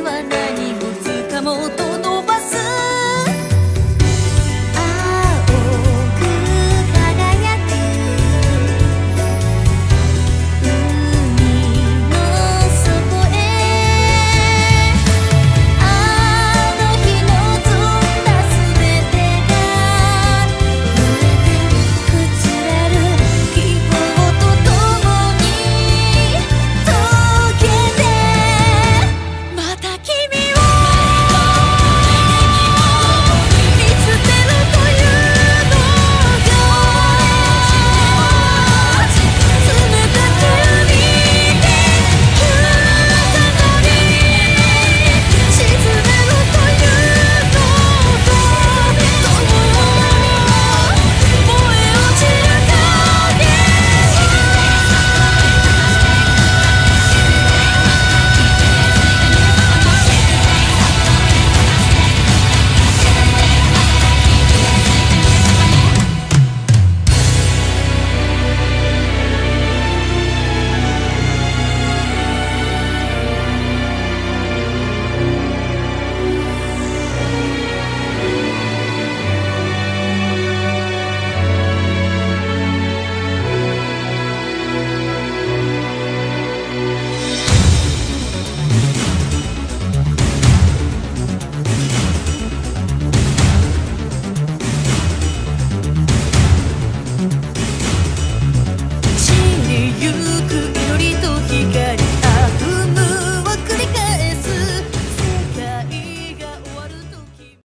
は何もつかもうと